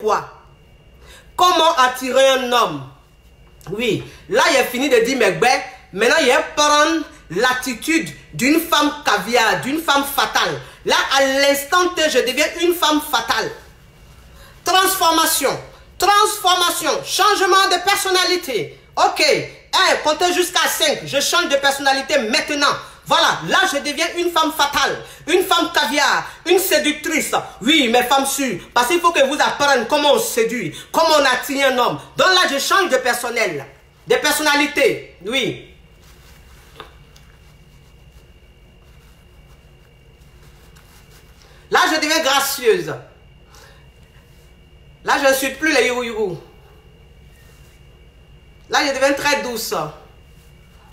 quoi? Comment attirer un homme? Oui, là, il a fini de dire mes bêtes. Maintenant, il prendre l'attitude d'une femme caviar, d'une femme fatale. Là, à l'instant T, je deviens une femme fatale. Transformation. Transformation. Changement de personnalité. Ok. Hey, comptez jusqu'à 5. Je change de personnalité maintenant. Voilà, là je deviens une femme fatale, une femme caviar, une séductrice. Oui, mes femmes sûres, parce qu'il faut que vous appreniez comment on séduit, comment on attire un homme. Donc là, je change de personnel, de personnalité. Oui. Là, je deviens gracieuse. Là, je ne suis plus les you Là, je deviens très douce.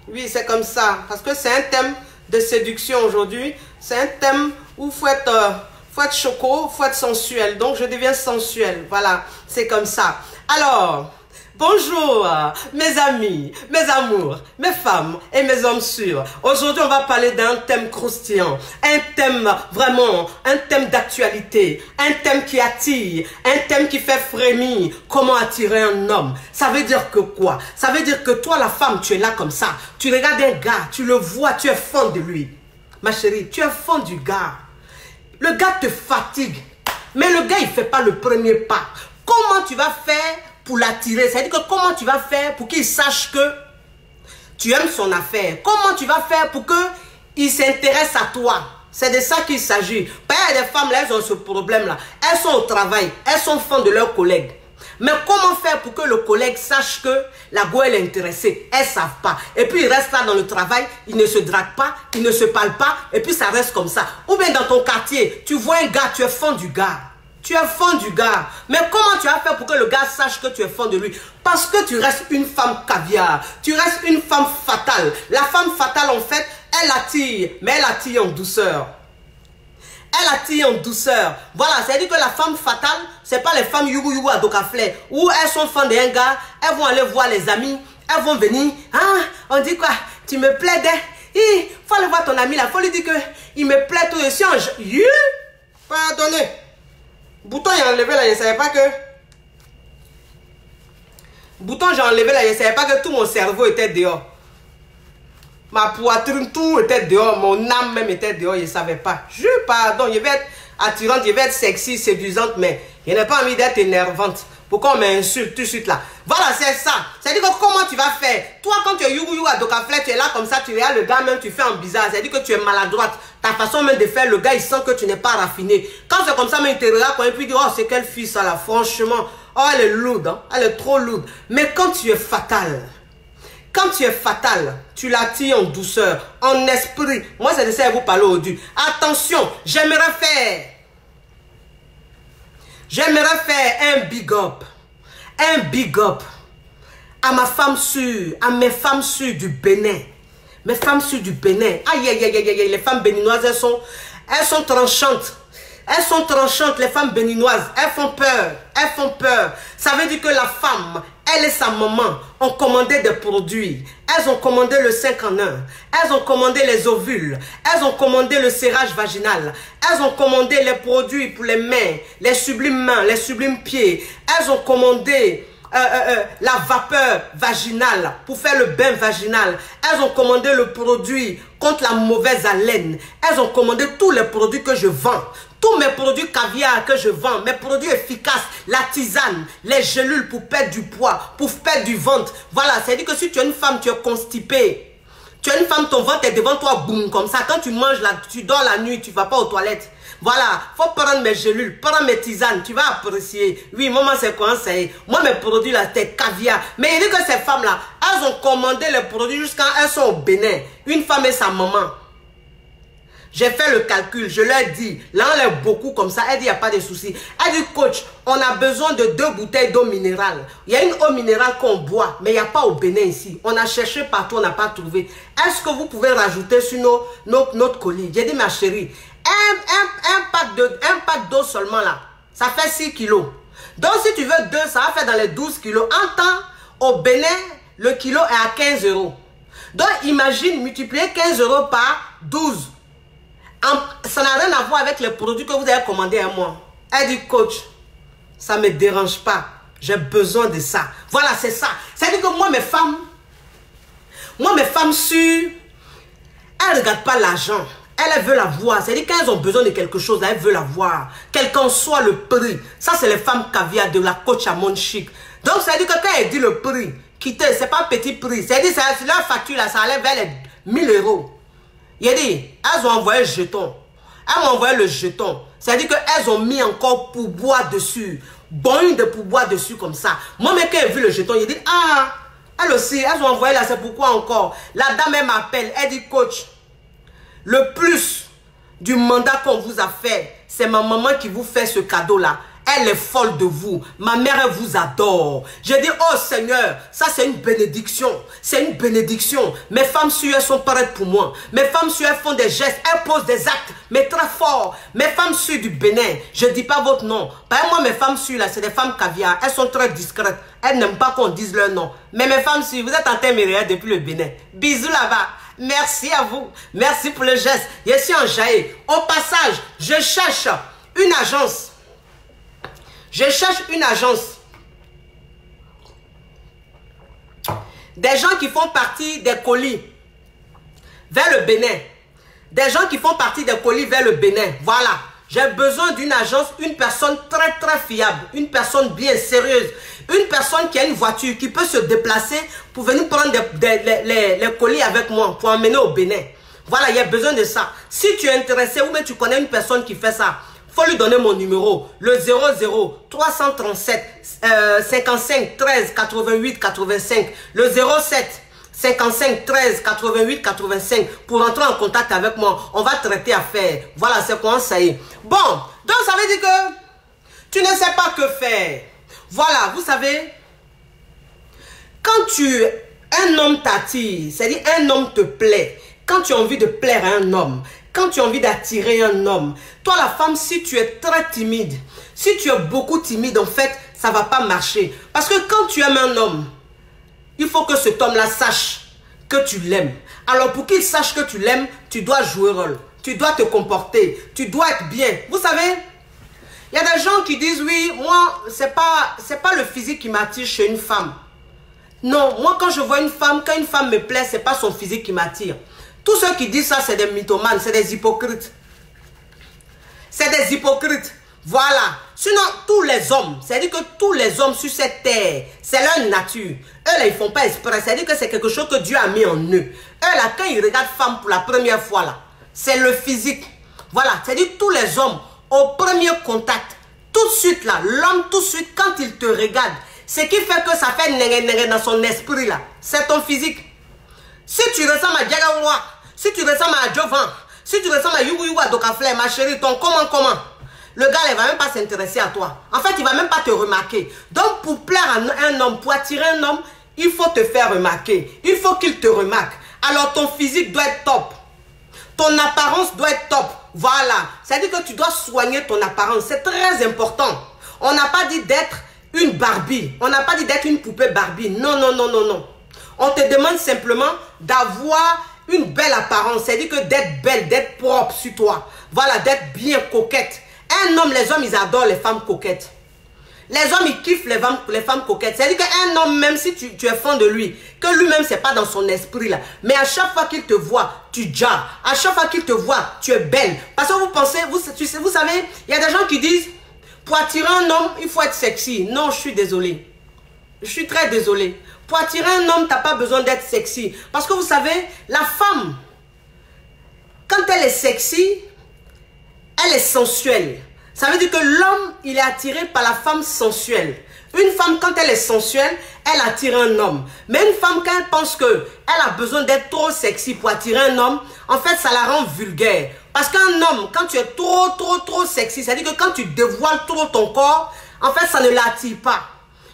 Oui, c'est comme ça. Parce que c'est un thème de séduction aujourd'hui. C'est un thème où faut être, euh, faut être choco, faut être sensuel. Donc, je deviens sensuel. Voilà, c'est comme ça. Alors, bonjour mes amis, mes amours, mes femmes et mes hommes sûrs. Aujourd'hui, on va parler d'un thème croustillant. Un thème vraiment, un thème d'actualité. Un thème qui attire, un thème qui fait frémir. Comment attirer un homme? Ça veut dire que quoi? Ça veut dire que toi, la femme, tu es là comme ça. Tu regardes un gars, tu le vois, tu es fan de lui. Ma chérie, tu es fan du gars. Le gars te fatigue. Mais le gars, il ne fait pas le premier pas. Comment tu vas faire pour l'attirer C'est-à-dire que comment tu vas faire pour qu'il sache que tu aimes son affaire? Comment tu vas faire pour qu'il s'intéresse à toi? C'est de ça qu'il s'agit. A des femmes, là, elles ont ce problème-là. Elles sont au travail, elles sont fans de leurs collègues. Mais comment faire pour que le collègue sache que la go est intéressée? Elles savent pas. Et puis ils restent là dans le travail, ils ne se draguent pas, ils ne se parlent pas, et puis ça reste comme ça. Ou bien dans ton quartier, tu vois un gars, tu es fan du gars. Tu es fan du gars. Mais comment tu vas faire pour que le gars sache que tu es fan de lui? Parce que tu restes une femme caviar. Tu restes une femme fatale. La femme fatale, en fait, elle attire, mais elle attire en douceur. Elle attire en douceur. Voilà, c'est-à-dire que la femme fatale, c'est pas les femmes yougou yougou à Dokaflé, où elles sont fans d'un gars, elles vont aller voir les amis, elles vont venir. Ah, on dit quoi? Tu me plais Il faut aller voir ton ami là, faut lui dire que il me plaît tout aussi. Pardonnez. Bouton, j'ai enlevé là, je ne savais pas que... Bouton, j'ai enlevé là, je ne savais pas que tout mon cerveau était dehors. Ma poitrine, tout était dehors. Mon âme même était dehors, je ne savais pas. Je, pardon, je vais être attirante, je vais être sexy, séduisante, mais je n'ai pas envie d'être énervante. Pourquoi on m'insulte tout de suite là Voilà, c'est ça. C'est-à-dire que comment tu vas faire? Toi, quand tu es you you à Dokaflet, tu es là comme ça, tu regardes le gars même, tu fais un bizarre. C'est-à-dire que tu es maladroite. Ta façon même de faire, le gars, il sent que tu n'es pas raffiné. Quand c'est comme ça, mais il te regarde quand il dit, oh, c'est quelle fille ça là, franchement. Oh, elle est lourde, hein? elle est trop lourde. Mais quand tu es fatal, quand tu es fatal, tu l'attires en douceur, en esprit. Moi, c'est de ça que vous parlez aujourd'hui. Attention, j'aimerais faire J'aimerais faire un big up. Un big up à ma femme sûre, à mes femmes sûres du Bénin. Mes femmes sûres du Bénin. Aïe, aïe, aïe, aïe, aïe, les femmes béninoises, elles sont, elles sont tranchantes. Elles sont tranchantes, les femmes béninoises. Elles font peur. Elles font peur. Ça veut dire que la femme, elle et sa maman ont commandé des produits. Elles ont commandé le 5 en 1. Elles ont commandé les ovules. Elles ont commandé le serrage vaginal. Elles ont commandé les produits pour les mains, les sublimes mains, les sublimes pieds. Elles ont commandé euh, euh, euh, la vapeur vaginale pour faire le bain vaginal. Elles ont commandé le produit contre la mauvaise haleine. Elles ont commandé tous les produits que je vends. Tous mes produits caviar que je vends, mes produits efficaces, la tisane, les gélules pour perdre du poids, pour perdre du ventre. Voilà, c'est-à-dire que si tu es une femme, tu es constipée. Tu es une femme, ton ventre est devant toi, boum, comme ça. Quand tu manges, là, tu dors la nuit, tu vas pas aux toilettes. Voilà, faut prendre mes gélules, prendre mes tisanes, tu vas apprécier. Oui, maman, c'est quoi c'est Moi, mes produits là, c'est caviar. Mais il dit que ces femmes-là, elles ont commandé les produits jusqu'à elles sont au Bénin. Une femme et sa maman. J'ai fait le calcul, je leur dis, là on est beaucoup comme ça, elle dit, il n'y a pas de souci. Elle dit, coach, on a besoin de deux bouteilles d'eau minérale. Il y a une eau minérale qu'on boit, mais il n'y a pas au Bénin ici. On a cherché partout, on n'a pas trouvé. Est-ce que vous pouvez rajouter sur nos, notre colis? J'ai dit, ma chérie, un, un, pack d'eau seulement là, ça fait 6 kilos. Donc si tu veux deux, ça va faire dans les 12 kilos. En temps, au Bénin, le kilo est à 15 euros. Donc imagine multiplier 15 euros par 12 ça n'a rien à voir avec les produits que vous avez commandés à moi. Elle dit, coach, Ça ne me dérange pas. J'ai besoin de ça. Voilà, c'est ça. C'est-à-dire que moi, mes femmes, moi, mes femmes sûres, elles ne regardent pas l'argent. Elles, veulent voir. C'est-à-dire qu'elles ont besoin de quelque chose, elles veulent avoir. Quel qu'en soit le prix. Ça, c'est les femmes caviar de la coach à mon chic. Donc, c'est-à-dire que quand elle dit le prix, quittez, c'est pas petit prix. C'est-à-dire que leur facture, là, ça allait vers les 1000 euros. Il a dit, elles ont envoyé le jeton. Elles m'ont envoyé le jeton. C'est-à-dire qu'elles ont mis encore pourboire dessus. Bon, de pourboire dessus comme ça. Moi, même quand j'ai vu le jeton, il dit, ah, elles aussi, elles ont envoyé là, c'est pourquoi encore? La dame, elle m'appelle, elle dit, coach, le plus du mandat qu'on vous a fait, c'est ma maman qui vous fait ce cadeau-là. Elle est folle de vous. Ma mère, elle vous adore. J'ai dit, oh Seigneur, ça c'est une bénédiction. C'est une bénédiction. Mes femmes sûres, elles sont prêtes pour moi. Mes femmes sûres, elles font des gestes, elles posent des actes, mais très forts. Mes femmes sûres du Bénin, je ne dis pas votre nom. Par moi, mes femmes sûres, là, c'est des femmes caviar. Elles sont très discrètes. Elles n'aiment pas qu'on dise leur nom. Mais mes femmes sûres, vous êtes en téméraire depuis le Bénin. Bisous là-bas. Merci à vous. Merci pour le geste. Je suis en jaillet. Au passage, je cherche une agence. Je cherche une agence. Des gens qui font partie des colis vers le Bénin. Des gens qui font partie des colis vers le Bénin. Voilà. J'ai besoin d'une agence, une personne très très fiable, une personne bien sérieuse, une personne qui a une voiture, qui peut se déplacer pour venir prendre les, colis avec moi, pour emmener au Bénin. Voilà, il y a besoin de ça. Si tu es intéressé ou même tu connais une personne qui fait ça, faut lui donner mon numéro, le 00 337 55 13 88 85, le 07 55 13 88 85 pour entrer en contact avec moi. On va traiter affaire. Voilà, c'est quoi ça y est. Bon, donc ça veut dire que tu ne sais pas que faire. Voilà, vous savez, quand tu un homme t'attire, c'est-à-dire un homme te plaît, quand tu as envie de plaire à un homme, quand tu as envie d'attirer un homme, toi la femme, si tu es très timide, si tu es beaucoup timide, en fait, ça va pas marcher. Parce que quand tu aimes un homme, il faut que cet homme-là sache que tu l'aimes. Alors pour qu'il sache que tu l'aimes, tu dois jouer rôle. Tu dois te comporter. Tu dois être bien. Vous savez, il y a des gens qui disent, oui, moi, ce n'est pas, pas le physique qui m'attire chez une femme. Non, moi quand je vois une femme, quand une femme me plaît, ce n'est pas son physique qui m'attire. Tous ceux qui disent ça, c'est des mythomanes, c'est des hypocrites. C'est des hypocrites. Voilà. Sinon, tous les hommes, c'est-à-dire que tous les hommes sur cette terre, c'est leur nature. Eux, là, ils ne font pas exprès. C'est-à-dire que c'est quelque chose que Dieu a mis en eux. Eux, là, quand ils regardent femme pour la première fois, là, c'est le physique. Voilà. C'est-à-dire tous les hommes, au premier contact, tout de suite, là, l'homme, tout de suite, quand il te regarde, ce qui fait que ça fait nere dans son esprit, là, c'est ton physique. Si tu ressembles à Diagawa, si tu ressembles à Jovan, si tu ressembles à Yugu Dokafle, ma chérie, ton comment, comment? Le gars, il ne va même pas s'intéresser à toi. En fait, il ne va même pas te remarquer. Donc, pour plaire à un homme, pour attirer un homme, il faut te faire remarquer. Il faut qu'il te remarque. Alors, ton physique doit être top. Ton apparence doit être top. Voilà. C'est-à-dire que tu dois soigner ton apparence. C'est très important. On n'a pas dit d'être une Barbie. On n'a pas dit d'être une poupée Barbie. Non, non, non, non, non. On te demande simplement d'avoir une belle apparence. C'est-à-dire que d'être belle, d'être propre sur toi. Voilà, d'être bien coquette. Un homme, les hommes, ils adorent les femmes coquettes. Les hommes, ils kiffent les femmes, coquettes. C'est-à-dire qu'un homme, même si tu, es fan de lui, que lui-même, c'est pas dans son esprit là. Mais à chaque fois qu'il te voit, tu jarres. À chaque fois qu'il te voit, tu es belle. Parce que vous pensez, vous, vous savez, il y a des gens qui disent, pour attirer un homme, il faut être sexy. Non, je suis désolé. Je suis très désolé. Pour attirer un homme, tu n'as pas besoin d'être sexy. Parce que vous savez, la femme, quand elle est sexy, elle est sensuelle. Ça veut dire que l'homme, il est attiré par la femme sensuelle. Une femme, quand elle est sensuelle, elle attire un homme. Mais une femme, quand elle pense qu'elle a besoin d'être trop sexy pour attirer un homme, en fait, ça la rend vulgaire. Parce qu'un homme, quand tu es trop, trop, trop sexy, ça veut dire que quand tu dévoiles trop ton corps, en fait, ça ne l'attire pas.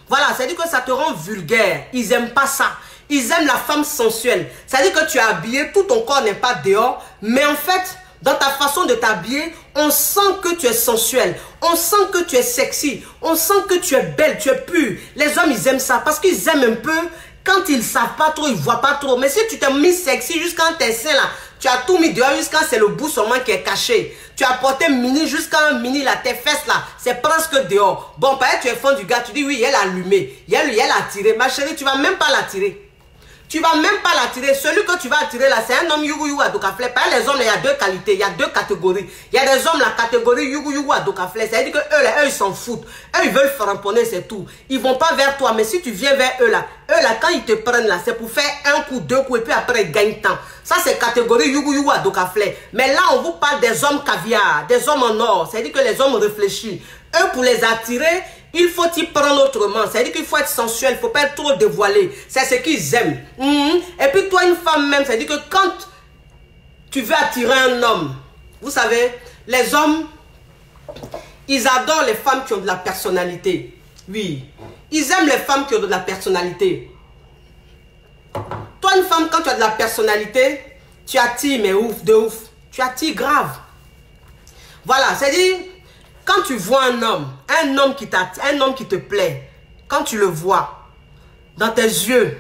Voilà, ça veut dire que ça te rend vulgaire. Ils n'aiment pas ça. Ils aiment la femme sensuelle. Ça veut dire que tu es habillé, tout ton corps n'est pas dehors, mais en fait, dans ta façon de t'habiller, on sent que tu es sensuel. On sent que tu es sexy. On sent que tu es belle, tu es pure. Les hommes, ils aiment ça parce qu'ils aiment un peu. Quand ils savent pas trop, ils voient pas trop. Mais si tu t'es mis sexy jusqu'à tes seins là, Tu as tout mis dehors jusqu'à c'est le bout seulement qui est caché. Tu as porté mini jusqu'à un mini là, tes fesses là, c'est presque dehors. Bon, peut-être tu es fond du gars, tu dis oui, elle a allumé, elle, elle a tiré. Ma chérie, tu vas même pas la tirer. Tu vas même pas l'attirer. Celui que tu vas attirer là, c'est un homme yugu yugu adokafle. Pas les hommes, il y a deux qualités, il y a deux catégories. Il y a des hommes, la catégorie yugu yugu adokafle. C'est-à-dire que eux, là, eux, ils s'en foutent. Eux, ils veulent framponner, c'est tout. Ils vont pas vers toi. Mais si tu viens vers eux là, eux là, quand ils te prennent là, c'est pour faire un coup, deux coups, et puis après, ils gagnent temps. Ça, c'est catégorie yugu yugu adokafle. Mais là, on vous parle des hommes caviar, des hommes en or. C'est-à-dire que les hommes réfléchis. Eux, pour les attirer, il faut y prendre autrement. C'est-à-dire qu'il faut être sensuel, il ne faut pas être trop dévoilé. C'est ce qu'ils aiment. Mhm. Et puis toi, une femme même, c'est-à-dire que quand tu veux attirer un homme, vous savez, les hommes, ils adorent les femmes qui ont de la personnalité. Oui. Ils aiment les femmes qui ont de la personnalité. Toi, une femme, quand tu as de la personnalité, tu attires, mais ouf, de ouf. Tu attires grave. Voilà, c'est-à-dire, quand tu vois un homme, un homme qui un homme qui te plaît, quand tu le vois, dans tes yeux,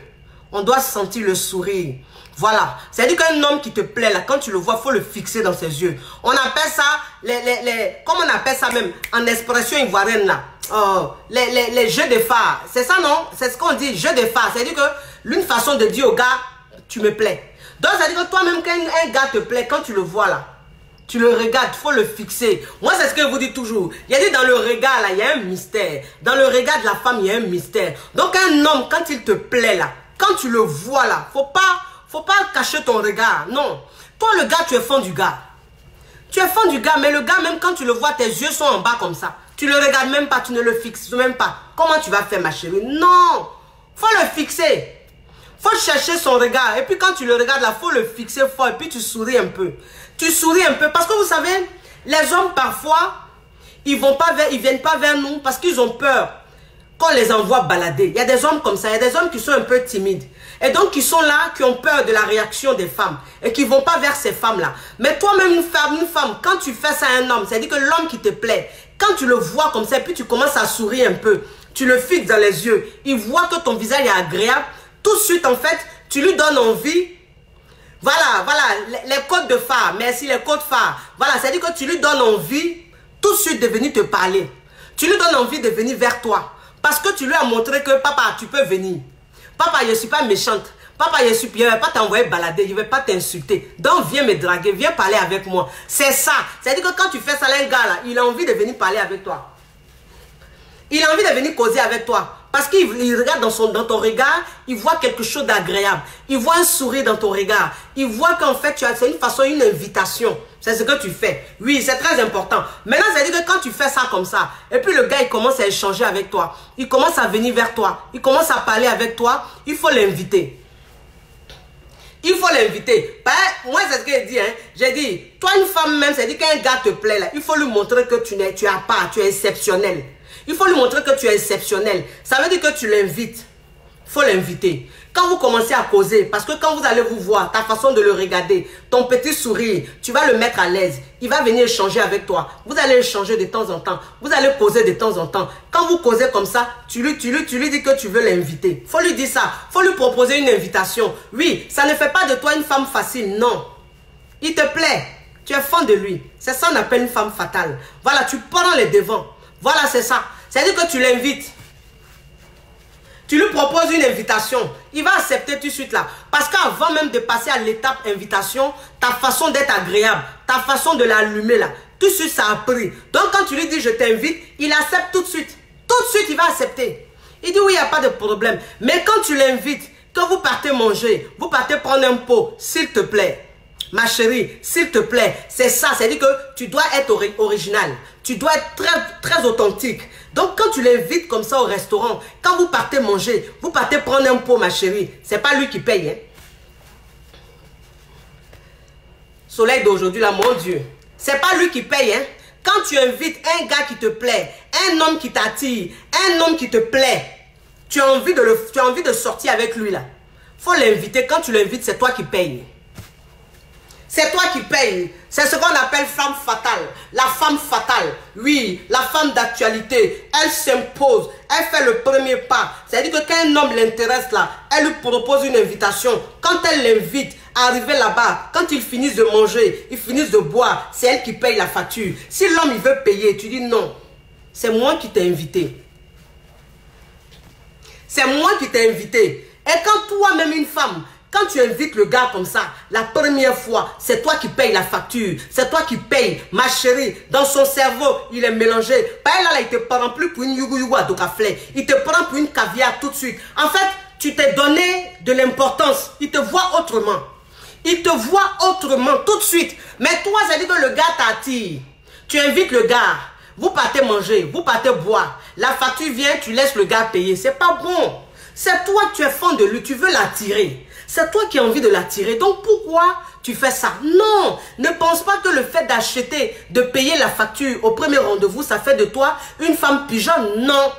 on doit sentir le sourire. Voilà. C'est-à-dire qu'un homme qui te plaît, là, quand tu le vois, il faut le fixer dans ses yeux. On appelle ça, les, les, les, comment on appelle ça même, en expression ivoirienne, là. Oh, les, les, les jeux de phare. C'est ça, non? C'est ce qu'on dit, jeux de phare. C'est-à-dire que l'une façon de dire au gars, tu me plais. Donc, c'est-à-dire que toi-même, quand un gars te plaît, quand tu le vois, là, tu le regardes, faut le fixer. Moi, c'est ce que je vous dis toujours. Il y a dit dans le regard, là, il y a un mystère. Dans le regard de la femme, il y a un mystère. Donc, un homme, quand il te plaît, là, quand tu le vois, là, faut pas, faut pas cacher ton regard. Non. Toi, le gars, tu es fan du gars. Tu es fan du gars, mais le gars, même quand tu le vois, tes yeux sont en bas comme ça. Tu le regardes même pas, tu ne le fixes même pas. Comment tu vas faire, ma chérie? Non. Faut le fixer faut chercher son regard. Et puis quand tu le regardes là, faut le fixer fort. Et puis tu souris un peu tu souris un peu. Parce que vous savez, les hommes parfois, ils vont pas vers, ils viennent pas vers nous parce qu'ils ont peur qu'on les envoie balader. Il y a des hommes comme ça, il y a des hommes qui sont un peu timides. Et donc, qui sont là, qui ont peur de la réaction des femmes. Et qui vont pas vers ces femmes-là. Mais toi-même, une femme, une femme, quand tu fais ça à un homme, c'est-à-dire que l'homme qui te plaît, quand tu le vois comme ça, et puis tu commences à sourire un peu, tu le fixes dans les yeux, il voit que ton visage est agréable, tout de suite, en fait, tu lui donnes envie voilà, voilà, les, codes de phare. Merci, les codes phares. Voilà, c'est-à-dire que tu lui donnes envie tout de suite de venir te parler. Tu lui donnes envie de venir vers toi. Parce que tu lui as montré que papa, tu peux venir. Papa, je ne suis pas méchante. Papa, je suis je ne vais pas t'envoyer balader, je ne vais pas t'insulter. Donc, viens me draguer, viens parler avec moi. C'est ça. C'est-à-dire que quand tu fais ça, un gars là, il a envie de venir parler avec toi. Il a envie de venir causer avec toi. Parce qu'il regarde dans, ton regard, il voit quelque chose d'agréable. Il voit un sourire dans ton regard. Il voit qu'en fait, tu as, c'est une façon, une invitation. C'est ce que tu fais. Oui, c'est très important. Maintenant, ça veut dire que quand tu fais ça comme ça, et puis le gars, il commence à échanger avec toi. Il commence à venir vers toi. Il commence à parler avec toi. Il faut l'inviter. Il faut l'inviter. Ben, moi, c'est ce que j'ai dit. Hein. J'ai dit, toi, une femme même, c'est-à-dire qu'un gars te plaît, il faut lui montrer que tu n'es, tu as pas, tu es exceptionnel. Il faut lui montrer que tu es exceptionnel. Ça veut dire que tu l'invites. Il faut l'inviter. Quand vous commencez à causer, parce que quand vous allez vous voir, ta façon de le regarder, ton petit sourire, tu vas le mettre à l'aise. Il va venir échanger avec toi. Vous allez échanger de temps en temps. Vous allez causer de temps en temps. Quand vous causez comme ça, tu lui, tu lui, tu lui dis que tu veux l'inviter. faut lui dire ça. faut lui proposer une invitation. Oui, ça ne fait pas de toi une femme facile. Non. Il te plaît. Tu es fan de lui. C'est ça qu'on appelle une femme fatale. Voilà, tu prends les devants. Voilà, c'est ça. C'est-à-dire que tu l'invites. Tu lui proposes une invitation. Il va accepter tout de suite là. Parce qu'avant même de passer à l'étape invitation, ta façon d'être agréable, ta façon de l'allumer là, tout de suite ça a pris. Donc quand tu lui dis je t'invite, il accepte tout de suite. Tout de suite il va accepter. Il dit oui, il n'y a pas de problème. Mais quand tu l'invites, que vous partez manger, vous partez prendre un pot, s'il te plaît. Ma chérie, s'il te plaît, c'est ça. C'est-à-dire que tu dois être original. Tu dois être très, très authentique. Donc, quand tu l'invites comme ça au restaurant, quand vous partez manger, vous partez prendre un pot, ma chérie, c'est pas lui qui paye. Hein? Soleil d'aujourd'hui, là, mon Dieu. C'est pas lui qui paye. Hein? Quand tu invites un gars qui te plaît, un homme qui t'attire, un homme qui te plaît, tu as envie de, tu as envie de sortir avec lui, là. faut l'inviter. Quand tu l'invites, c'est toi qui payes. C'est toi qui payes. C'est ce qu'on appelle femme fatale. La femme fatale. Oui, la femme d'actualité. Elle s'impose. Elle fait le premier pas. C'est-à-dire que quand un homme l'intéresse là, elle lui propose une invitation. Quand elle l'invite, Arrivé là-bas, quand ils finissent de manger, ils finissent de boire, c'est elle qui paye la facture. Si l'homme, il veut payer, tu dis non. C'est moi qui t'ai invité. C'est moi qui t'ai invité. Et quand toi-même, une femme, quand tu invites le gars comme ça, la première fois, c'est toi qui payes la facture. C'est toi qui payes, ma chérie. Dans son cerveau, il est mélangé. Pas là, là, il te prend plus pour une yugu yugu à Il te prend pour une caviar tout de suite. En fait, tu t'es donné de l'importance. Il te voit autrement. Il te voit autrement tout de suite. Mais toi, ça dit que le gars t'attire. Tu invites le gars. Vous partez manger, vous partez boire. La facture vient, tu laisses le gars payer. C'est pas bon. C'est toi, tu es fan de lui, tu veux l'attirer. C'est toi qui as envie de l'attirer. Donc pourquoi tu fais ça? Non, ne pense pas que le fait d'acheter, de payer la facture au premier rendez-vous, ça fait de toi une femme pigeonne. Non,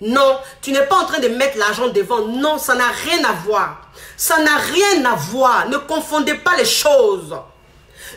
non, tu n'es pas en train de mettre l'argent devant. Non, ça n'a rien à voir. Ça n'a rien à voir. Ne confondez pas les choses.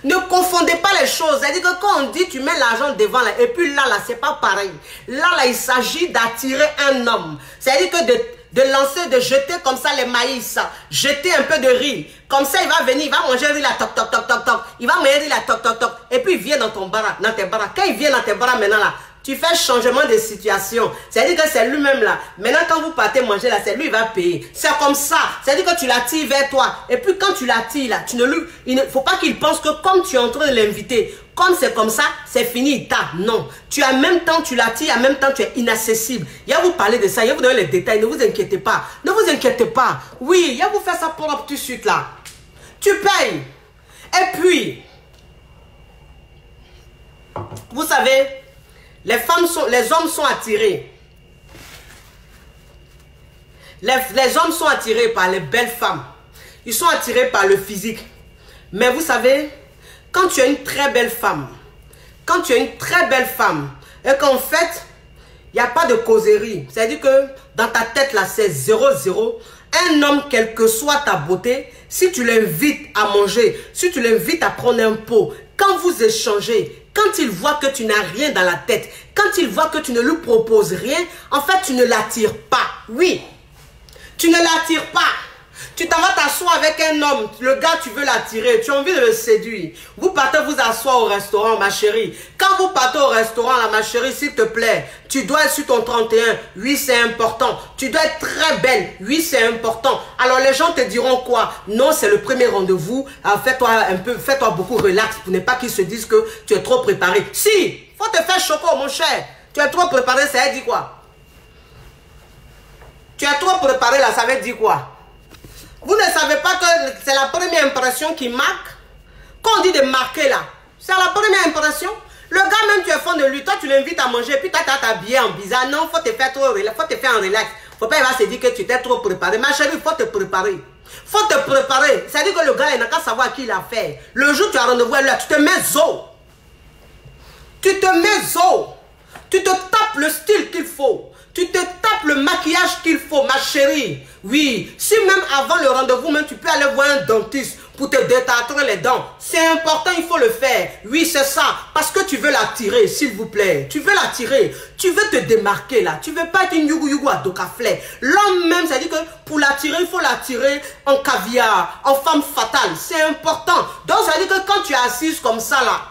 Ne confondez pas les choses. C'est-à-dire que quand on dit tu mets l'argent devant, là, et puis là, là, c'est pas pareil. Là, là, il s'agit d'attirer un homme. C'est-à-dire que de de lancer, de jeter comme ça les maïs, jeter un peu de riz. Comme ça, il va venir, il va manger riz là, toc, toc, toc, toc, toc. Il va manger riz là, toc, toc, toc. Et puis, il vient dans ton bras, dans tes bras. Quand il vient dans tes bras maintenant là, tu fais changement de situation. C'est-à-dire que c'est lui-même là. Maintenant, quand vous partez manger là, c'est lui qui va payer. C'est comme ça. C'est-à-dire que tu l'attires vers toi. Et puis, quand tu l'attires là, tu ne lui, il ne faut pas qu'il pense que comme tu es en train de l'inviter, comme c'est comme ça, c'est fini. Non. Tu as même temps, tu l'attires, en même temps, tu es inaccessible. Il y a vous parler de ça, il y a vous donner les détails, ne vous inquiétez pas. Ne vous inquiétez pas. Oui, il y a vous faire ça propre tout de suite là. Tu payes. Et puis, vous savez, les femmes sont, les hommes sont attirés. Les hommes sont attirés par les belles femmes. Ils sont attirés par le physique. Mais vous savez, quand tu as une très belle femme, quand tu as une très belle femme, et qu'en fait, il n'y a pas de causerie, c'est-à-dire que dans ta tête là, c'est 0-0, un homme, quelle que soit ta beauté, si tu l'invites à manger, si tu l'invites à prendre un pot, quand vous échangez, quand il voit que tu n'as rien dans la tête, quand il voit que tu ne lui proposes rien, en fait, tu ne l'attires pas. Oui, tu ne l'attires pas. Tu t'en vas t'asseoir avec un homme, le gars, tu veux l'attirer, tu as envie de le séduire. Vous partez vous asseoir au restaurant, ma chérie. Quand vous partez au restaurant, là, ma chérie, s'il te plaît, tu dois être sur ton 31. Oui, c'est important. Tu dois être très belle. Oui, c'est important. Alors, les gens te diront quoi? Non, c'est le premier rendez-vous. Fais-toi un peu, fais-toi beaucoup relax pour ne pas qu'ils se disent que tu es trop préparé. Si, faut te faire choco, mon cher. Tu es trop préparé, ça veut dire quoi? Tu es trop préparé, là, ça veut dire quoi? Vous ne savez pas que c'est la première impression qui marque Quand on dit de marquer là, c'est la première impression. Le gars même, tu es fond de lui, toi tu l'invites à manger, puis toi tu as habillé en bizarre. Non, faut te faire trop faut te faire en relax. Faut pas il va se dire que tu t'es trop préparé. Ma chérie, faut te préparer. Faut te préparer. C'est-à-dire que le gars, il n'a qu'à savoir qui il a fait. Le jour où tu as rendez-vous là, tu te mets zo. Tu te mets zo. Tu te tapes le style qu'il faut. Tu te tapes le maquillage qu'il faut, ma chérie. Oui, si même avant le rendez-vous, même tu peux aller voir un dentiste pour te détartrer les dents. C'est important, il faut le faire. Oui, c'est ça. Parce que tu veux l'attirer, s'il vous plaît. Tu veux l'attirer. Tu veux te démarquer là. Tu veux pas être une yugu yugu à docaflé. L'homme même, ça dit que pour l'attirer, il faut l'attirer en caviar, en femme fatale. C'est important. Donc, ça dit que quand tu es assise comme ça là,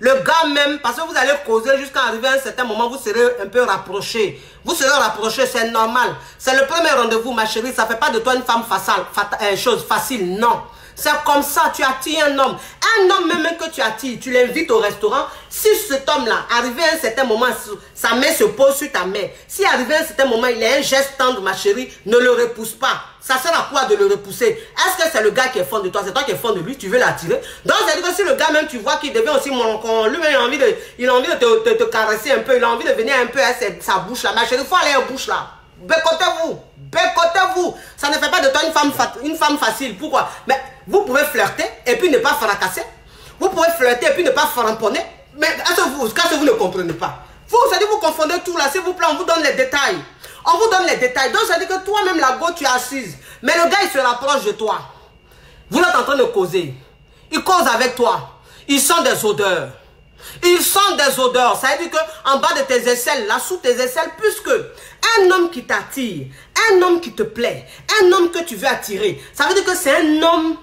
le gars même, parce que vous allez causer jusqu'à arriver à un certain moment, vous serez un peu rapproché. Vous serez rapproché, c'est normal. C'est le premier rendez-vous, ma chérie. Ça ne fait pas de toi une femme facile, euh, chose facile, non. C'est comme ça, tu attires un homme. Un homme même que tu attires, tu l'invites au restaurant. Si cet homme-là, arrivé à un certain moment, sa main se pose sur ta main. Si arrivé à un certain moment, il a un geste tendre, ma chérie, ne le repousse pas. Ça sert à quoi de le repousser? Est-ce que c'est le gars qui est fond de toi? C'est toi qui es fond de lui, tu veux l'attirer? Donc, c'est-à-dire que si le gars même, tu vois qu'il devient aussi mon lui-même, il a envie de, il a envie de te, caresser un peu, il a envie de venir un peu à sa, bouche là. Ma chérie, il faut aller à la bouche là. Bécotez-vous. Bécotez-vous. Ça ne fait pas de toi une femme, une femme facile. Pourquoi? Mais vous pouvez flirter et puis ne pas fracasser. Vous pouvez flirter et puis ne pas framponner. Mais que vous, que vous ne comprenez pas? Vous, ça dit vous confondez tout là. S'il vous plaît, on vous donne les détails. On vous donne les détails. Donc, ça dit que toi-même, la go, tu es assise. Mais le gars, il se rapproche de toi. Vous êtes en train de causer. Il cause avec toi. Il sent des odeurs. Il sent des odeurs. Ça veut dire qu'en bas de tes aisselles, là, sous tes aisselles, puisque un homme qui t'attire, un homme qui te plaît, un homme que tu veux attirer, ça veut dire que c'est un homme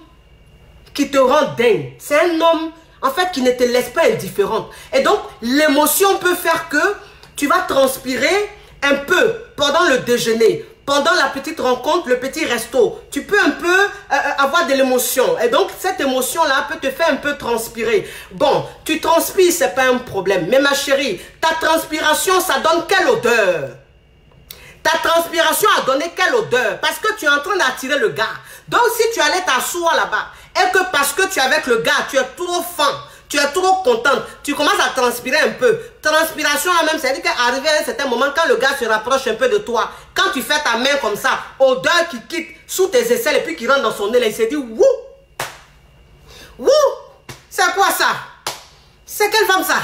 qui te rend dingue. C'est un homme, en fait, qui ne te laisse pas indifférente. Et donc, l'émotion peut faire que tu vas transpirer un peu pendant le déjeuner, pendant la petite rencontre, le petit resto, tu peux un peu euh, euh, avoir de l'émotion. Et donc, cette émotion-là peut te faire un peu transpirer. Bon, tu transpires, c'est pas un problème. Mais ma chérie, ta transpiration, ça donne quelle odeur? Ta transpiration a donné quelle odeur? Parce que tu es en train d'attirer le gars. Donc, si tu allais t'asseoir là-bas, et que parce que tu es avec le gars, tu es trop faim, tu es trop contente, tu commences à transpirer un peu. Transpiration même, c'est-à-dire qu'arrivé à un certain moment, quand le gars se rapproche un peu de toi, quand tu fais ta main comme ça, odeur qui quitte sous tes aisselles et puis qui rentre dans son nez, là, il s'est dit, wouh, wouh, c'est quoi ça? C'est quelle femme ça?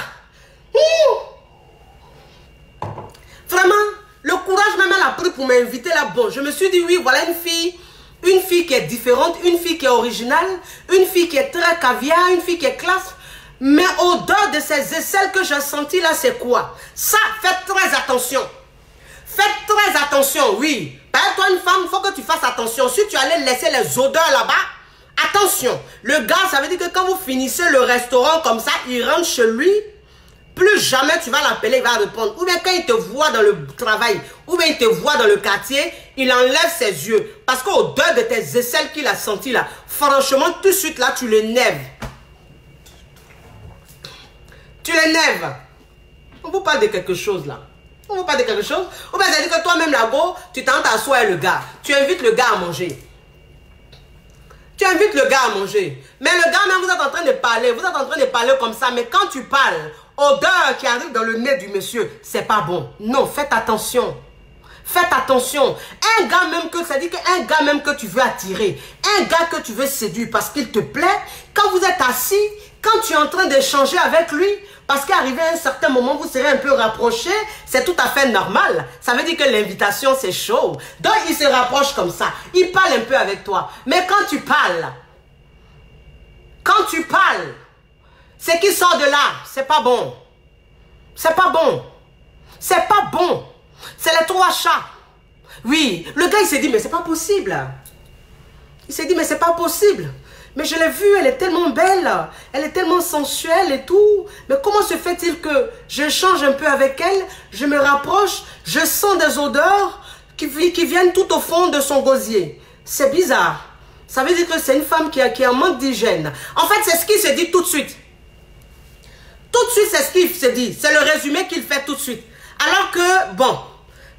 Vraiment, le courage même elle a pris pour m'inviter là, bon, je me suis dit, oui, voilà une fille une fille qui est différente, une fille qui est originale, une fille qui est très caviar, une fille qui est classe. Mais au-delà de ces aisselles que j'ai senties là, c'est quoi? Ça, faites très attention. Faites très attention, oui. Par toi, une femme, il faut que tu fasses attention. Si tu allais laisser les odeurs là-bas, attention. Le gars, ça veut dire que quand vous finissez le restaurant comme ça, il rentre chez lui, plus jamais tu vas l'appeler, il va répondre. Ou bien quand il te voit dans le travail, ou bien il te voit dans le quartier, il enlève ses yeux. Parce qu'au-delà de tes aisselles qu'il a senti là, franchement, tout de suite là, tu le nèves. Tu l'énerves. On vous parle de quelque chose là. On vous parle de quelque chose. Ou bien, ça dit que toi-même là-bas, tu t'en t'assois le gars. Tu invites le gars à manger. Tu invites le gars à manger. Mais le gars même, vous êtes en train de parler. Vous êtes en train de parler comme ça. Mais quand tu parles, odeur qui arrive dans le nez du monsieur, c'est pas bon. Non, faites attention. Faites attention. Un gars même que, ça dit qu'un gars même que tu veux attirer, un gars que tu veux séduire parce qu'il te plaît, quand vous êtes assis, quand tu es en train d'échanger avec lui, parce qu'arrivé un certain moment, vous serez un peu rapproché, c'est tout à fait normal. Ça veut dire que l'invitation, c'est chaud. Donc, il se rapproche comme ça. Il parle un peu avec toi. Mais quand tu parles, quand tu parles, ce qui sort de là, c'est pas bon. C'est pas bon. C'est pas bon. C'est les trois chats. Oui, le gars, il s'est dit, mais c'est pas possible. Il s'est dit, mais c'est pas possible. Mais je l'ai vue, elle est tellement belle, elle est tellement sensuelle et tout. Mais comment se fait-il que je change un peu avec elle, je me rapproche, je sens des odeurs qui, viennent tout au fond de son gosier. C'est bizarre. Ça veut dire que c'est une femme qui a, qui un manque d'hygiène. En fait, c'est ce qui se dit tout de suite. Tout de suite, c'est ce qu'il se dit. C'est le résumé qu'il fait tout de suite. Alors que, bon,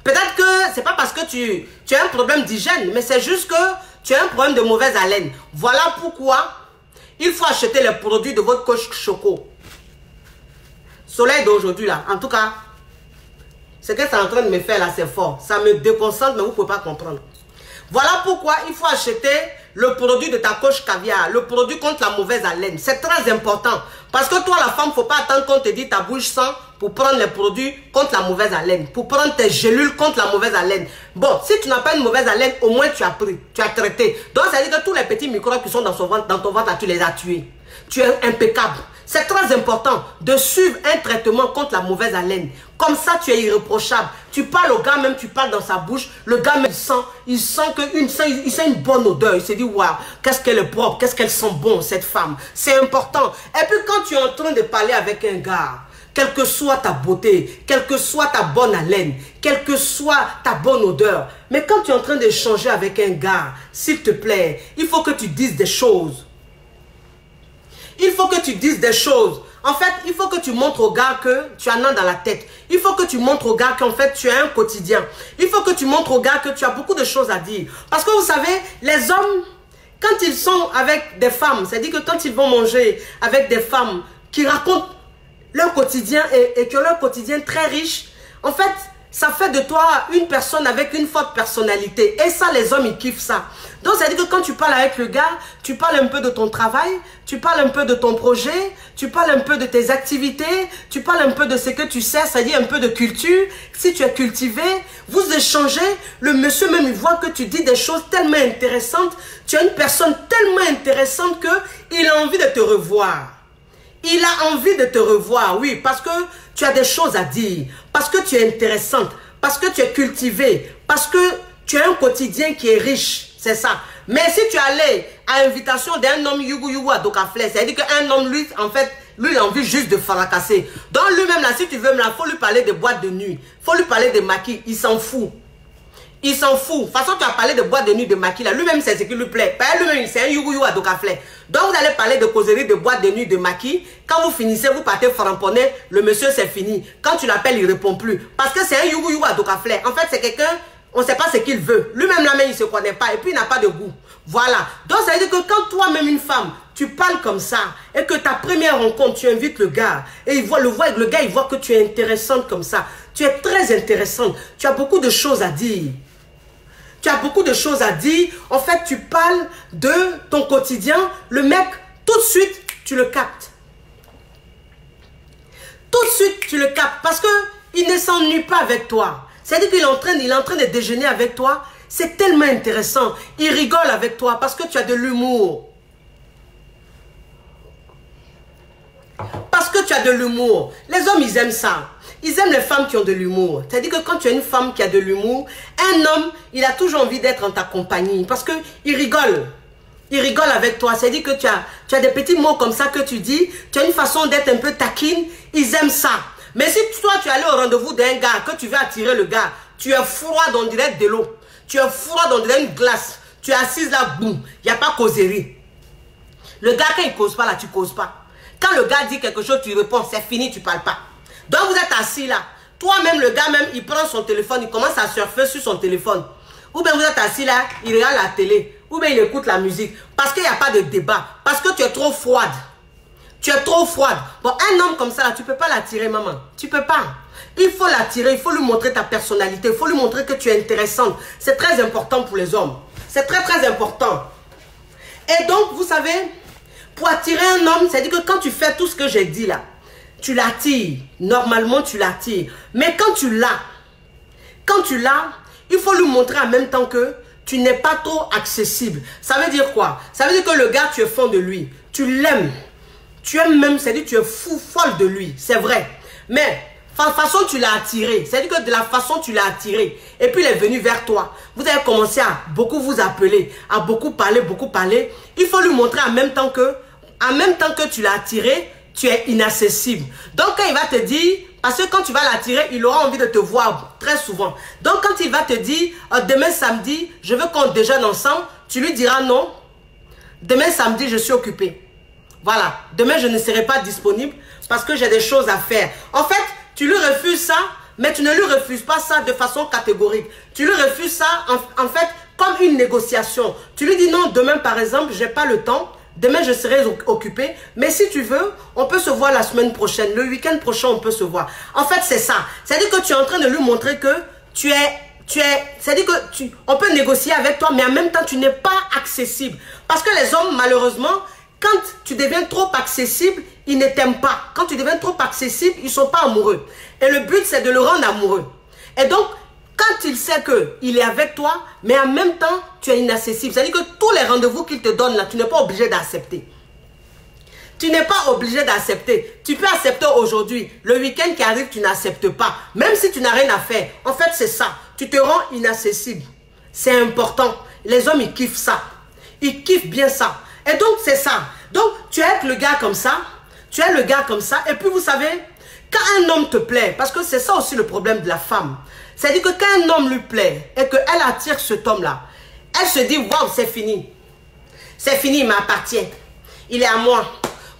peut-être que c'est pas parce que tu, as un problème d'hygiène, mais c'est juste que tu as un problème de mauvaise haleine. Voilà pourquoi il faut acheter les produits de votre coche choco. Soleil d'aujourd'hui là, en tout cas, ce que c'est en train de me faire là, c'est fort. Ça me déconcentre, mais vous ne pouvez pas comprendre. Voilà pourquoi il faut acheter le produit de ta coche caviar, le produit contre la mauvaise haleine. C'est très important. Parce que toi, la femme, faut pas attendre qu'on te dise ta bouche sent pour prendre les produits contre la mauvaise haleine, pour prendre tes gélules contre la mauvaise haleine. Bon, si tu n'as pas une mauvaise haleine, au moins tu as pris, tu as traité. Donc, ça veut dire que tous les petits microbes qui sont dans ton ventre, tu les as tués. Tu es impeccable. C'est très important de suivre un traitement contre la mauvaise haleine. Comme ça, tu es irréprochable. Tu parles au gars, même tu parles dans sa bouche. Le gars, même, il sent, il sent, que une, il sent une bonne odeur. Il se dit, waouh, qu'est-ce qu'elle est propre, qu'est-ce qu'elle sent bon, cette femme. C'est important. Et puis, quand tu es en train de parler avec un gars, quelle que soit ta beauté, quelle que soit ta bonne haleine, quelle que soit ta bonne odeur, mais quand tu es en train d'échanger avec un gars, s'il te plaît, il faut que tu dises des choses. Il faut que tu dises des choses. En fait, il faut que tu montres au gars que tu en as dans la tête. Il faut que tu montres au gars qu'en fait, tu as un quotidien. Il faut que tu montres au gars que tu as beaucoup de choses à dire. Parce que vous savez, les hommes, quand ils sont avec des femmes, c'est-à-dire que quand ils vont manger avec des femmes qui racontent leur quotidien et, et que leur quotidien très riche, en fait, ça fait de toi une personne avec une forte personnalité. Et ça, les hommes, ils kiffent ça. Donc, ça veut dire que quand tu parles avec le gars, tu parles un peu de ton travail, tu parles un peu de ton projet, tu parles un peu de tes activités, tu parles un peu de ce que tu sais, ça dit un peu de culture. Si tu es cultivé, vous échangez, le monsieur même, voit que tu dis des choses tellement intéressantes. Tu es une personne tellement intéressante qu'il a envie de te revoir. Il a envie de te revoir, oui, parce que tu as des choses à dire, parce que tu es intéressante, parce que tu es cultivé, parce que tu as un quotidien qui est riche. C'est ça. Mais si tu allais à invitation d'un homme yugu yugu à Dokafle, c'est-à-dire qu'un homme, lui, en fait, lui, il a envie juste de fracasser. Donc lui-même, là, si tu veux, il faut lui parler de boîtes de nuit. Il faut lui parler de maquis. Il s'en fout. Il s'en fout. De toute façon, tu as parlé de boîtes de nuit, de maquis, là. Lui-même, c'est ce qui lui plaît. Lui-même, c'est un yugu yugu à Dokafle. Donc vous allez parler de causerie, de boîtes de nuit, de maquis. Quand vous finissez, vous partez framponner. Le monsieur, c'est fini. Quand tu l'appelles, il répond plus. Parce que c'est un yugu yugu à Dokafle. En fait, c'est quelqu'un on ne sait pas ce qu'il veut. Lui-même, là même, il ne se connaît pas. Et puis, il n'a pas de goût. Voilà. Donc, ça veut dire que quand toi-même, une femme, tu parles comme ça, et que ta première rencontre, tu invites le gars, et il voit le, voit, le gars, il voit que tu es intéressante comme ça. Tu es très intéressante. Tu as beaucoup de choses à dire. Tu as beaucoup de choses à dire. En fait, tu parles de ton quotidien. Le mec, tout de suite, tu le captes. Tout de suite, tu le captes. Parce qu'il ne s'ennuie pas avec toi. C'est-à-dire qu'il est, en train, il est en train de déjeuner avec toi. C'est tellement intéressant. Il rigole avec toi parce que tu as de l'humour. Parce que tu as de l'humour. Les hommes, ils aiment ça. Ils aiment les femmes qui ont de l'humour. C'est-à-dire que quand tu as une femme qui a de l'humour, un homme, il a toujours envie d'être en ta compagnie parce qu'il rigole. Il rigole avec toi. C'est-à-dire que tu as, tu as des petits mots comme ça que tu dis. Tu as une façon d'être un peu taquine. Ils aiment ça. Mais si toi, tu es allé au rendez-vous d'un gars, que tu veux attirer le gars, tu es froid dans direct de l'eau. Tu es froid dans direct une glace. Tu es assise là, boum. Il n'y a pas causerie. Le gars, quand il cause pas là, tu causes pas. Quand le gars dit quelque chose, tu réponds, c'est fini, tu parles pas. Donc vous êtes assis là. Toi-même, le gars même, il prend son téléphone, il commence à surfer sur son téléphone. Ou bien vous êtes assis là, il regarde la télé. Ou bien il écoute la musique. Parce qu'il n'y a pas de débat. Parce que tu es trop froide. Tu es trop froide. Bon, un homme comme ça, tu ne peux pas l'attirer, maman. Tu peux pas. Il faut l'attirer, il faut lui montrer ta personnalité, il faut lui montrer que tu es intéressante. C'est très important pour les hommes. C'est très, très important. Et donc, vous savez, pour attirer un homme, c'est-à-dire que quand tu fais tout ce que j'ai dit là, tu l'attires. Normalement, tu l'attires. Mais quand tu l'as, quand tu l'as, il faut lui montrer en même temps que tu n'es pas trop accessible. Ça veut dire quoi? Ça veut dire que le gars, tu es fond de lui. Tu l'aimes. Tu aimes même, c'est-à-dire tu es fou, folle de lui. C'est vrai. Mais, de façon tu l'as attiré. C'est-à-dire que de la façon tu l'as attiré. Et puis il est venu vers toi. Vous avez commencé à beaucoup vous appeler, à beaucoup parler, beaucoup parler. Il faut lui montrer en même temps que, en même temps que tu l'as attiré, tu es inaccessible. Donc quand il va te dire, parce que quand tu vas l'attirer, il aura envie de te voir très souvent. Donc quand il va te dire, euh, demain samedi, je veux qu'on déjeune ensemble, tu lui diras non. Demain samedi, je suis occupé. Voilà, demain je ne serai pas disponible parce que j'ai des choses à faire. En fait, tu lui refuses ça, mais tu ne lui refuses pas ça de façon catégorique. Tu lui refuses ça en, fait comme une négociation. Tu lui dis non, demain par exemple, j'ai pas le temps. Demain, je serai occupé. Mais si tu veux, on peut se voir la semaine prochaine. Le week-end prochain, on peut se voir. En fait, c'est ça. C'est-à-dire que tu es en train de lui montrer que tu es... Tu es, c'est-à-dire que tu, on peut négocier avec toi, mais en même temps, tu n'es pas accessible. Parce que les hommes, malheureusement, quand tu deviens trop accessible, ils ne t'aiment pas. Quand tu deviens trop accessible, ils ne sont pas amoureux. Et le but, c'est de le rendre amoureux. Et donc, quand il sait qu'il est avec toi, mais en même temps, tu es inaccessible. C'est-à-dire que tous les rendez-vous qu'il te donne là, tu n'es pas obligé d'accepter. Tu n'es pas obligé d'accepter. Tu peux accepter aujourd'hui. Le week-end qui arrive, tu n'acceptes pas. Même si tu n'as rien à faire. En fait, c'est ça. Tu te rends inaccessible. C'est important. Les hommes, ils kiffent ça. Ils kiffent bien ça. Et donc, c'est ça. Donc, tu es le gars comme ça. Tu es le gars comme ça. Et puis, vous savez, quand un homme te plaît, parce que c'est ça aussi le problème de la femme. C'est-à-dire que quand un homme lui plaît et qu'elle attire cet homme-là, elle se dit, waouh, c'est fini. C'est fini, il m'appartient. Il est à moi.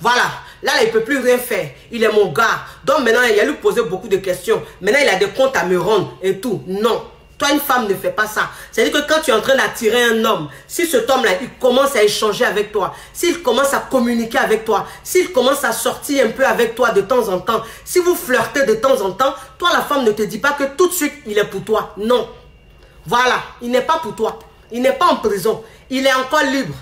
Voilà. Là, il ne peut plus rien faire. Il est mon gars. Donc maintenant, il a lui poser beaucoup de questions. Maintenant, il a des comptes à me rendre et tout. Non. Toi, une femme ne fait pas ça. C'est-à-dire que quand tu es en train d'attirer un homme, si cet homme-là, il commence à échanger avec toi, s'il commence à communiquer avec toi, s'il commence à sortir un peu avec toi de temps en temps, si vous flirtez de temps en temps, toi, la femme ne te dit pas que tout de suite, il est pour toi. Non. Voilà, il n'est pas pour toi. Il n'est pas en prison. Il est encore libre.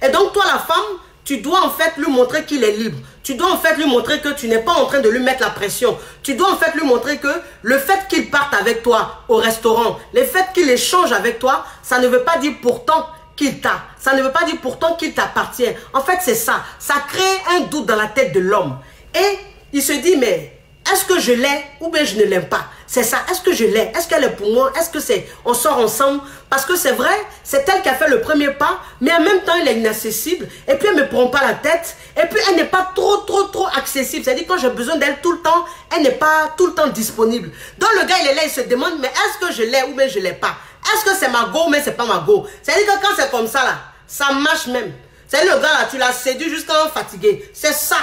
Et donc, toi, la femme, tu dois en fait lui montrer qu'il est libre. Tu dois en fait lui montrer que tu n'es pas en train de lui mettre la pression. Tu dois en fait lui montrer que le fait qu'il parte avec toi au restaurant, le fait qu'il échange avec toi, ça ne veut pas dire pourtant qu'il t'a. Ça ne veut pas dire pourtant qu'il t'appartient. En fait, c'est ça. Ça crée un doute dans la tête de l'homme. Et il se dit, mais est-ce que je l'ai ou bien je ne l'aime pas? C'est ça. Est-ce que je l'ai? Est-ce qu'elle est pour moi? Est-ce que c'est on sort ensemble? Parce que c'est vrai, c'est elle qui a fait le premier pas, mais en même temps, elle est inaccessible. Et puis, elle ne me prend pas la tête. Et puis, elle n'est pas trop, trop, trop accessible. C'est-à-dire, quand j'ai besoin d'elle tout le temps, elle n'est pas tout le temps disponible. Donc, le gars, il est là, il se demande, mais est-ce que je l'ai ou bien je ne l'ai pas? Est-ce que c'est ma go, mais c'est pas ma go? C'est-à-dire que quand c'est comme ça, là, ça marche même. C'est le gars, là, tu l'as séduit jusqu'à fatigué. C'est ça.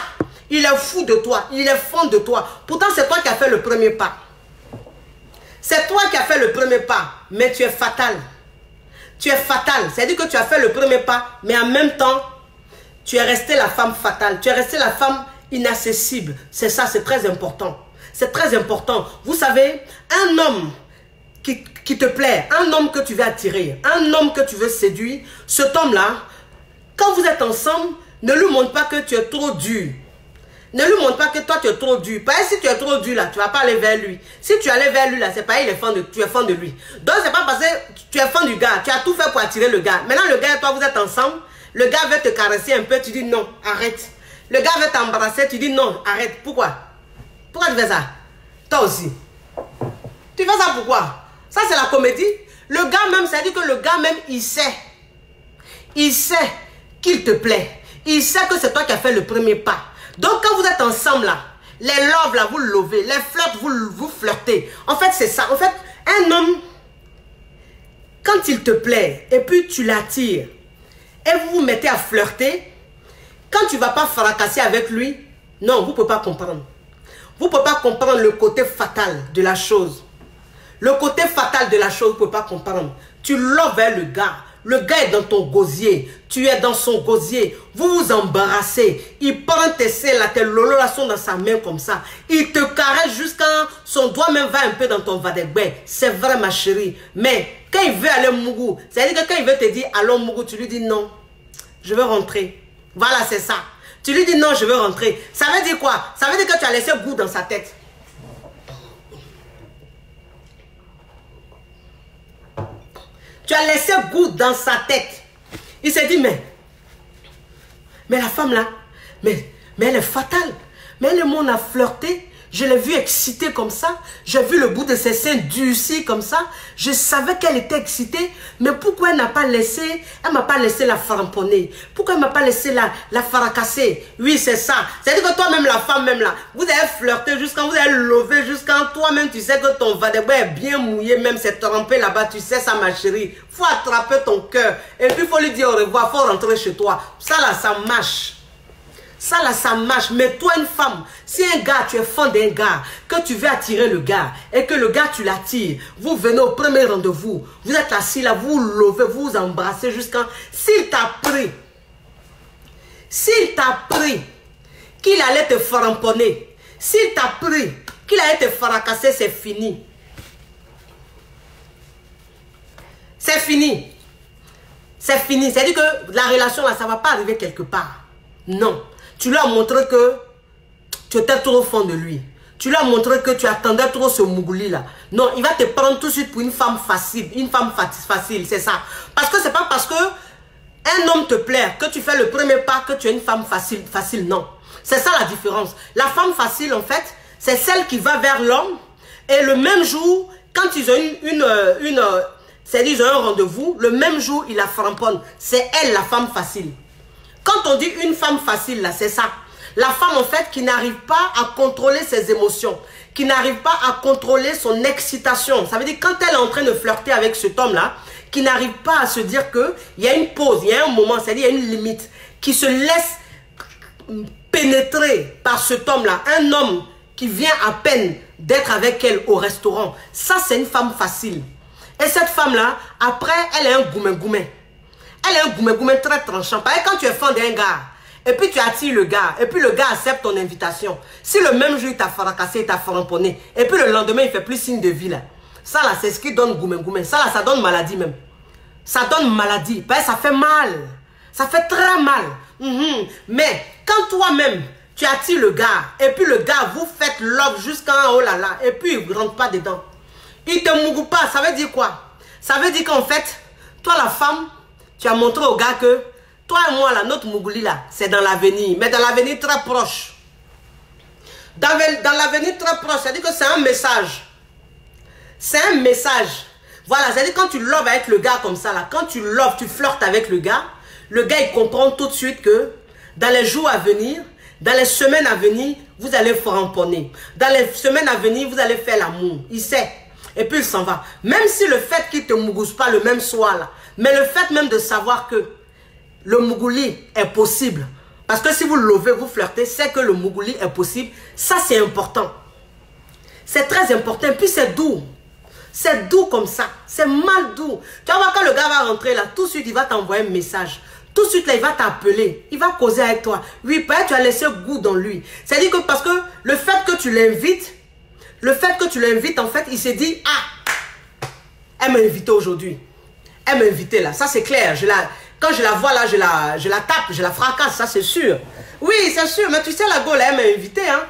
Il est fou de toi. Il est fond de toi. Pourtant, c'est toi qui as fait le premier pas. C'est toi qui as fait le premier pas. Mais tu es fatal. Tu es fatal. C'est-à-dire que tu as fait le premier pas. Mais en même temps, tu es resté la femme fatale. Tu es resté la femme inaccessible. C'est ça, c'est très important. C'est très important. Vous savez, un homme qui, qui, te plaît, un homme que tu veux attirer, un homme que tu veux séduire, cet homme-là, quand vous êtes ensemble, ne lui montre pas que tu es trop dur. Ne lui montre pas que toi tu es trop dur. Parce que si tu es trop dur là, tu vas pas aller vers lui. Si tu allais vers lui là, c'est pas il est fan de, tu es fan de lui. Donc c'est pas parce que tu es fan du gars, tu as tout fait pour attirer le gars. Maintenant le gars et toi vous êtes ensemble, le gars veut te caresser un peu, tu dis non, arrête. Le gars veut t'embrasser, tu dis non, arrête. Pourquoi? Pourquoi tu fais ça? Toi aussi. Tu fais ça pourquoi? Ça c'est la comédie. Le gars même, ça dit que le gars même, il sait. Il sait qu'il te plaît. Il sait que c'est toi qui as fait le premier pas. Donc quand vous êtes ensemble là, les loves là, vous lovez, les flirts, vous, vous flirtez. En fait, c'est ça. En fait, un homme, quand il te plaît, et puis tu l'attires, et vous vous mettez à flirter, quand tu ne vas pas fracasser avec lui, non, vous ne pouvez pas comprendre. Vous ne pouvez pas comprendre le côté fatal de la chose. Le côté fatal de la chose, vous ne pouvez pas comprendre. Tu loves le gars. Le gars est dans ton gosier. Tu es dans son gosier. Vous vous embarrassez. Il prend tes selles, tes lolo sont dans sa main comme ça. Il te caresse jusqu'à son doigt même va un peu dans ton vadegbe. C'est vrai ma chérie. Mais quand il veut aller Mougou, c'est-à-dire que quand il veut te dire allons Mougou, tu lui dis non. Je veux rentrer. Voilà, c'est ça. Tu lui dis non, je veux rentrer. Ça veut dire quoi? Ça veut dire que tu as laissé goût dans sa tête. Tu as laissé goût dans sa tête. Il s'est dit, mais, mais la femme là, mais, mais elle est fatale. Mais le monde a flirté. Je l'ai vu excitée comme ça. J'ai vu le bout de ses seins durcis comme ça. Je savais qu'elle était excitée. Mais pourquoi elle n'a pas laissé, elle m'a pas laissé la framponner? Pourquoi elle m'a pas laissé la, la faracasser? Oui, c'est ça. C'est-à-dire que toi-même, la femme même là, vous avez flirté jusqu'à vous avez levé jusqu'à toi-même, tu sais que ton vadebo est bien mouillé, même c'est trempé là-bas. Tu sais ça, ma chérie. faut attraper ton cœur. Et puis, faut lui dire au revoir. faut rentrer chez toi. Ça là, ça marche. Ça là, ça marche. Mais toi, une femme, si un gars, tu es fan d'un gars, que tu veux attirer le gars, et que le gars, tu l'attires, vous venez au premier rendez-vous, vous êtes assis là, vous levez, vous vous embrassez jusqu'à... S'il t'a pris, s'il t'a pris qu'il allait te framponner, s'il t'a pris qu'il allait te fracasser, c'est fini. C'est fini. C'est fini. C'est-à-dire que la relation là, ça ne va pas arriver quelque part. Non. Tu lui as montré que tu étais trop fond de lui. Tu lui as montré que tu attendais trop ce mougouli là. Non, il va te prendre tout de suite pour une femme facile. Une femme facile, c'est ça. Parce que c'est pas parce que un homme te plaît, que tu fais le premier pas, que tu es une femme facile. Facile, non. C'est ça la différence. La femme facile, en fait, c'est celle qui va vers l'homme et le même jour, quand ils ont une, une, un rendez-vous, le même jour, il la framponne. C'est elle la femme facile. Quand on dit une femme facile, là, c'est ça. La femme, en fait, qui n'arrive pas à contrôler ses émotions, qui n'arrive pas à contrôler son excitation. Ça veut dire quand elle est en train de flirter avec cet homme-là, qui n'arrive pas à se dire qu'il y a une pause, il y a un moment, c'est-à-dire il y a une limite, qui se laisse pénétrer par cet homme-là, un homme qui vient à peine d'être avec elle au restaurant. Ça, c'est une femme facile. Et cette femme-là, après, elle est un goumé-goumé. Elle est un goumé-goumé très tranchant. Parce que quand tu es fan d'un gars, et puis tu attires le gars, et puis le gars accepte ton invitation. Si le même jour il t'a fracassé, il t'a framponné, et puis le lendemain il fait plus signe de vie là. Ça là, c'est ce qui donne goumé-goumé. Ça là, ça donne maladie même. Ça donne maladie. Parce que ça fait mal. Ça fait très mal. Mhm. Mais quand toi-même, tu attires le gars, et puis le gars, vous faites love jusqu'à oh là là, et puis il ne rentre pas dedans. Il te mougou pas, ça veut dire quoi? Ça veut dire qu'en fait, toi la femme, tu as montré au gars que toi et moi, notre Mougouli, là, c'est dans l'avenir. Mais dans l'avenir très proche. Dans, l'avenir très proche, c'est-à-dire que c'est un message. C'est un message. Voilà, c'est-à-dire quand tu loves avec le gars comme ça, là, quand tu loves, tu flirtes avec le gars, le gars, il comprend tout de suite que dans les jours à venir, dans les semaines à venir, vous allez framponner. Dans les semaines à venir, vous allez faire l'amour. Il sait. Et puis il s'en va. Même si le fait qu'il ne te mougousse pas le même soir là, mais le fait même de savoir que le mougouli est possible. Parce que si vous lovez, vous flirtez, c'est que le mougouli est possible. Ça, c'est important. C'est très important. Puis c'est doux. C'est doux comme ça. C'est mal doux. Tu vas voir quand le gars va rentrer là, tout de suite, il va t'envoyer un message. Tout de suite là, il va t'appeler. Il va causer avec toi. Oui, peut-être tu as laissé goût dans lui. C'est-à-dire que parce que le fait que tu l'invites, le fait que tu l'invites, en fait, il s'est dit, ah, elle m'a invité aujourd'hui. Elle m'a invité là. Ça, c'est clair. Je la, quand je la vois là, je la, je la tape, je la fracasse. Ça, c'est sûr. Oui, c'est sûr. Mais tu sais, la Gaule, elle m'a invité. Hein.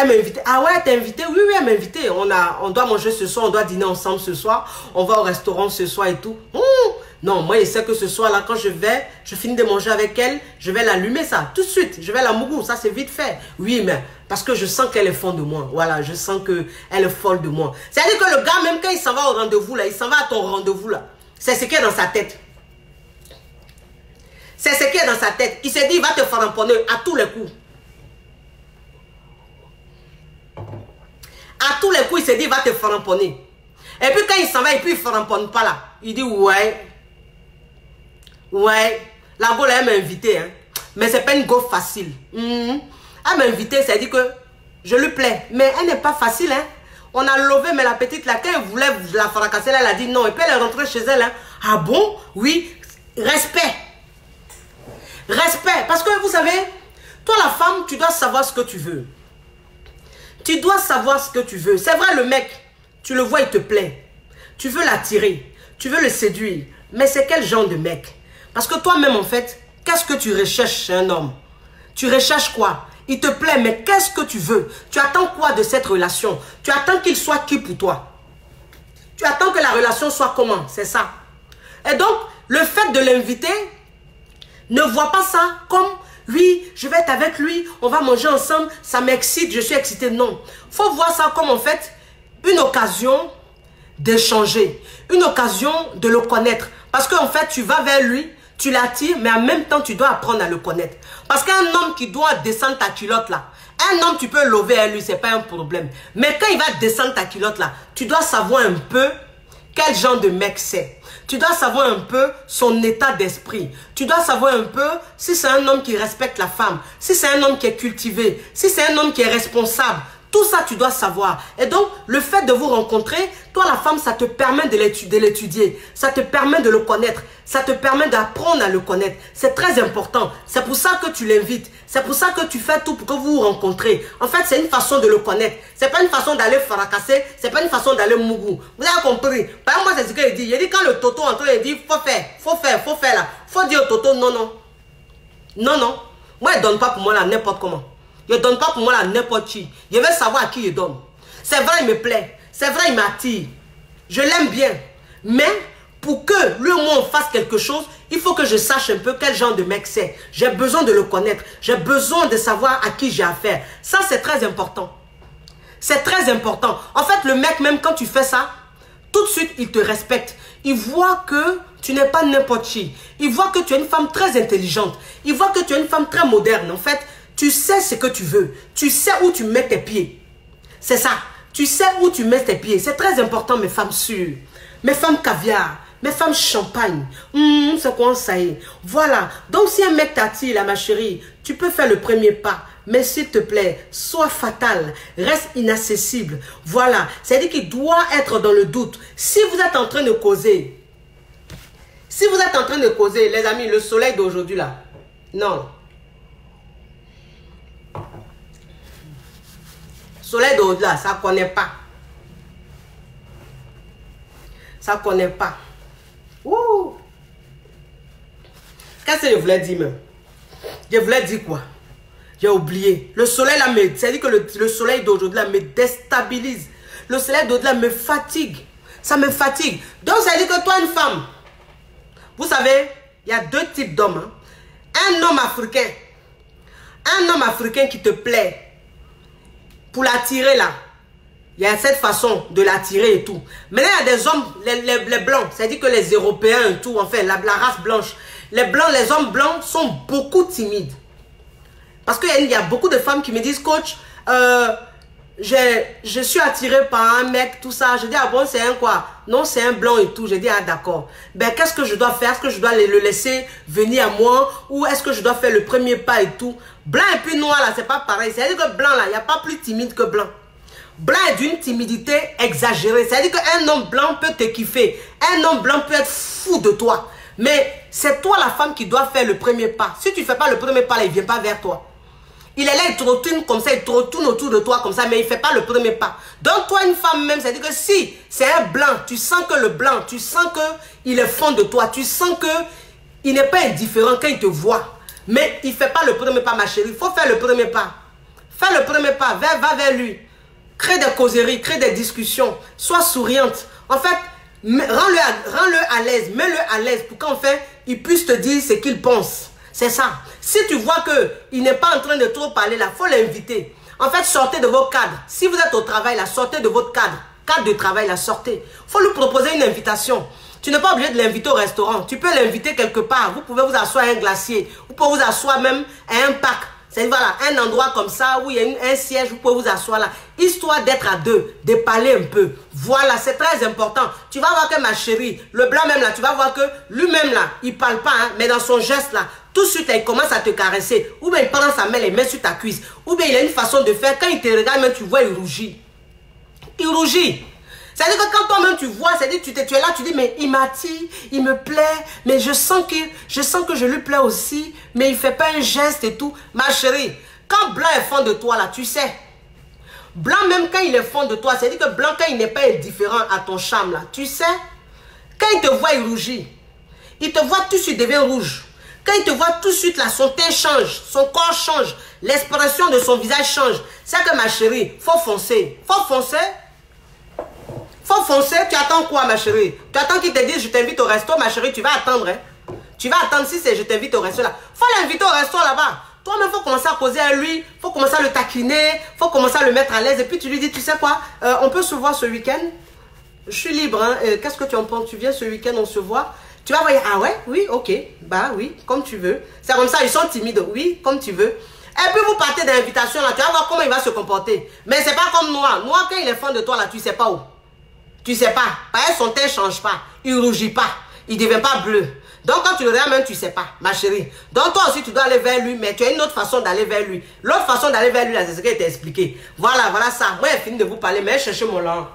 Elle m'a invité. Ah ouais, t'es invité? Oui, oui, elle m'a invité. On, a, on doit manger ce soir, on doit dîner ensemble ce soir. On va au restaurant ce soir et tout. non, moi, je sais que ce soir-là, quand je vais, je finis de manger avec elle, je vais l'allumer ça. Tout de suite, je vais la mougou. Ça, c'est vite fait. Oui, mais parce que je sens qu'elle est folle de moi. Voilà, je sens qu'elle est folle de moi. C'est-à-dire que le gars, même quand il s'en va au rendez-vous, là, il s'en va à ton rendez-vous, là. C'est ce qui est dans sa tête. C'est ce qui est dans sa tête. Il s'est dit, il va te faire emponner à tous les coups. À tous les coups, il s'est dit, il va te faire emponner. Et puis quand il s'en va, et puis il ne faire pas là. Il dit, ouais. Ouais. La go, elle m'a invité. Hein. Mais ce n'est pas une go facile. Mhm. Elle m'a invité, c'est dit que je lui plais. Mais elle n'est pas facile. Hein. On a levé, mais la petite, là, quand elle voulait la fracasser, elle a dit non. Et puis elle est rentrée chez elle. Hein. Ah bon? Oui. Respect. Respect. Parce que vous savez, toi, la femme, tu dois savoir ce que tu veux. Tu dois savoir ce que tu veux. C'est vrai, le mec, tu le vois, il te plaît. Tu veux l'attirer. Tu veux le séduire. Mais c'est quel genre de mec? Parce que toi-même, en fait, qu'est-ce que tu recherches chez un homme? Tu recherches quoi? Il te plaît, mais qu'est-ce que tu veux? Tu attends quoi de cette relation? Tu attends qu'il soit qui pour toi? Tu attends que la relation soit comment? C'est ça. Et donc, le fait de l'inviter, ne vois pas ça comme oui, je vais être avec lui, on va manger ensemble, ça m'excite, je suis excité. Non. faut voir ça comme en fait une occasion d'échanger, une occasion de le connaître. Parce qu'en fait, tu vas vers lui, tu l'attires, mais en même temps, tu dois apprendre à le connaître. Parce qu'un homme qui doit descendre ta culotte là, un homme, tu peux lever à lui, c'est pas un problème. Mais quand il va descendre ta culotte là, tu dois savoir un peu quel genre de mec c'est. Tu dois savoir un peu son état d'esprit. Tu dois savoir un peu si c'est un homme qui respecte la femme, si c'est un homme qui est cultivé, si c'est un homme qui est responsable, tout ça, tu dois savoir. Et donc, le fait de vous rencontrer, toi, la femme, ça te permet de l'étudier. Ça te permet de le connaître. Ça te permet d'apprendre à le connaître. C'est très important. C'est pour ça que tu l'invites. C'est pour ça que tu fais tout pour que vous vous rencontrez. En fait, c'est une façon de le connaître. C'est pas une façon d'aller fracasser. C'est pas une façon d'aller mougou. Vous avez compris? Par exemple, moi, c'est ce qu'il dit. Il dit quand le toto entre, il dit, faut faire, faut faire, faut faire là. Faut dire au toto, non, non. Non, non. Moi, il donne pas pour moi là, n'importe comment. Je ne donne pas pour moi la n'importe qui. Je veux savoir à qui je donne. C'est vrai, il me plaît. C'est vrai, il m'attire. Je l'aime bien. Mais pour que lui ou moi on fasse quelque chose, il faut que je sache un peu quel genre de mec c'est. J'ai besoin de le connaître. J'ai besoin de savoir à qui j'ai affaire. Ça, c'est très important. C'est très important. En fait, le mec, même quand tu fais ça, tout de suite, il te respecte. Il voit que tu n'es pas n'importe qui. Il voit que tu es une femme très intelligente. Il voit que tu es une femme très moderne. En fait, tu sais ce que tu veux. Tu sais où tu mets tes pieds. C'est ça. Tu sais où tu mets tes pieds. C'est très important, mes femmes sûres. Mes femmes caviar. Mes femmes champagne. Hum, c'est quoi ça y est. Voilà. Donc, si un mec t'attire, là, ma chérie, tu peux faire le premier pas. Mais s'il te plaît, sois fatal, reste inaccessible. Voilà. C'est-à-dire qu'il doit être dans le doute. Si vous êtes en train de causer, si vous êtes en train de causer, les amis, le soleil d'aujourd'hui là, non. Soleil d'au-delà, ça ne connaît pas. Ça ne connaît pas. Qu'est-ce que je voulais dire même? Je voulais dire quoi? J'ai oublié. Le soleil là, c'est-à-dire que le, soleil d'aujourd'hui me déstabilise. Le soleil d'au-delà me fatigue. Ça me fatigue. Donc, ça veut dire que toi, une femme, vous savez, il y a deux types d'hommes. Hein. Un homme africain. Un homme africain qui te plaît pour l'attirer là. Il y a cette façon de l'attirer et tout. Maintenant, il y a des hommes, les, blancs, c'est-à-dire que les Européens et tout, enfin, la, la, race blanche. Les blancs, les hommes blancs sont beaucoup timides. Parce qu'il y, a beaucoup de femmes qui me disent, coach, euh, je suis attirée par un mec, tout ça. Je dis, ah bon, c'est un quoi? Non, c'est un blanc et tout. Je dis, ah d'accord. Ben, qu'est-ce que je dois faire? Est-ce que je dois le laisser venir à moi? Ou est-ce que je dois faire le premier pas et tout? Blanc et puis noir, là, c'est pas pareil. C'est-à-dire que blanc, là, il n'y a pas plus timide que blanc. Blanc est d'une timidité exagérée. C'est-à-dire qu'un homme blanc peut te kiffer. Un homme blanc peut être fou de toi. Mais c'est toi la femme qui doit faire le premier pas. Si tu ne fais pas le premier pas, là, il ne vient pas vers toi. Il est là, il te retourne comme ça, il te retourne autour de toi comme ça, mais il ne fait pas le premier pas. Donc toi, une femme même, c'est-à-dire que si c'est un blanc, tu sens que le blanc, tu sens qu'il est fond de toi, tu sens qu'il n'est pas indifférent quand il te voit. Mais il ne fait pas le premier pas, ma chérie. Il faut faire le premier pas. Fais le premier pas, va, va vers lui. Crée des causeries, crée des discussions. Sois souriante. En fait, rends-le à, l'aise, mets-le à l'aise pour qu'en fait, il puisse te dire ce qu'il pense. C'est ça. Si tu vois qu'il n'est pas en train de trop parler il faut l'inviter. En fait, sortez de vos cadres. Si vous êtes au travail là, sortez de votre cadre. Cadre de travail sortez. Il faut lui proposer une invitation. Tu n'es pas obligé de l'inviter au restaurant. Tu peux l'inviter quelque part. Vous pouvez vous asseoir à un glacier. Vous pouvez vous asseoir même à un parc. C'est voilà, un endroit comme ça où il y a un siège, vous pouvez vous asseoir là. Histoire d'être à deux, de parler un peu. Voilà, c'est très important. Tu vas voir que ma chérie, le blanc même là, tu vas voir que lui-même là, il parle pas, hein, mais dans son geste là, tout de suite il commence à te caresser. Ou bien il prend sa main, il met sur ta cuisse. Ou bien il a une façon de faire. Quand il te regarde, même tu vois, il rougit. Il rougit. C'est-à-dire que quand toi-même tu vois, c'est-à-dire tu, tu es là, tu dis, mais il m'attire, il me plaît, mais je sens, que, je sens que je lui plais aussi, mais il ne fait pas un geste et tout. Ma chérie, quand Blanc est fond de toi, là, tu sais. Blanc, même quand il est fond de toi, c'est-à-dire que Blanc, quand il n'est pas indifférent à ton charme, là, tu sais. Quand il te voit, il rougit. Il te voit tout de suite, devient rouge. Quand il te voit tout de suite, là, son change, son corps change, l'expression de son visage change. C'est que ma chérie, faut foncer. Faut foncer faut foncer, tu attends quoi ma chérie? Tu attends qu'il te dise je t'invite au resto ma chérie, tu vas attendre. Hein? Tu vas attendre si c'est je t'invite au resto là. faut l'inviter au resto là-bas. Toi-même, faut commencer à poser à lui, faut commencer à le taquiner, faut commencer à le mettre à l'aise. Et puis tu lui dis, tu sais quoi, euh, on peut se voir ce week-end? Je suis libre, hein. Euh, qu'est-ce que tu en penses? Tu viens ce week-end, on se voit? Tu vas voir, ah ouais, oui, ok, bah oui, comme tu veux. C'est comme ça, ils sont timides, oui, comme tu veux. Et puis vous partez d'invitation là, tu vas voir comment il va se comporter. Mais c'est pas comme moi. Moi, quand il est fan de toi là, tu sais pas où. Tu sais pas. Parce son teint change pas. Il rougit pas. Il devient pas bleu. Donc quand tu le regardes même, tu sais pas, ma chérie. Donc toi aussi, tu dois aller vers lui, mais tu as une autre façon d'aller vers lui. L'autre façon d'aller vers lui, c'est ce que je t'ai expliqué. Voilà, voilà ça. Moi, j'ai fini de vous parler, mais chercher mon langue.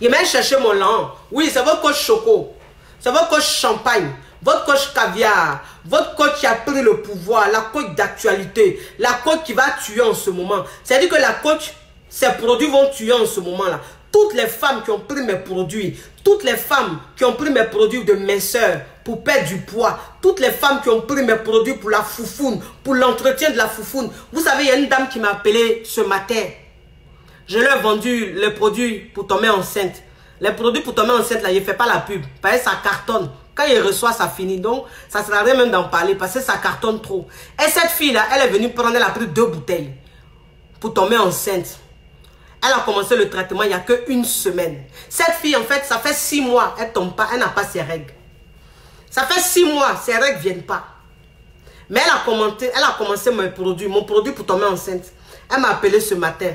Il m'a cherché mon langue. Oui, c'est votre coach choco. C'est votre coach champagne. Votre coach caviar. Votre coach qui a pris le pouvoir. La coach d'actualité. La coach qui va tuer en ce moment. C'est-à-dire que la coach, ses produits vont tuer en ce moment-là toutes les femmes qui ont pris mes produits, toutes les femmes qui ont pris mes produits de minceur pour perdre du poids, toutes les femmes qui ont pris mes produits pour la foufoune, pour l'entretien de la foufoune. Vous savez, il y a une dame qui m'a appelé ce matin. Je lui ai vendu les produits pour tomber enceinte. Les produits pour tomber enceinte, là, il ne fait pas la pub. Parce que ça cartonne. Quand il reçoit, ça finit. Donc, ça ne sert à rien même d'en parler parce que ça cartonne trop. Et cette fille-là, elle est venue prendre, elle a pris deux bouteilles pour tomber enceinte. Elle a commencé le traitement il n'y a qu'une semaine. Cette fille, en fait, ça fait six mois, elle tombe pas, elle n'a pas ses règles. Ça fait six mois, ses règles ne viennent pas. Mais elle a, commenté, elle a commencé mon produit, mon produit pour tomber enceinte. Elle m'a appelé ce matin.